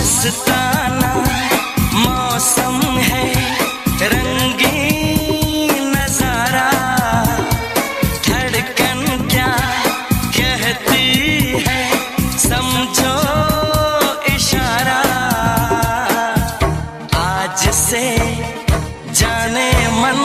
मस्ताना मौसम है, रंगीन नज़ारा, धड़कन क्या कहती है, समझो इशारा। आज से जाने मन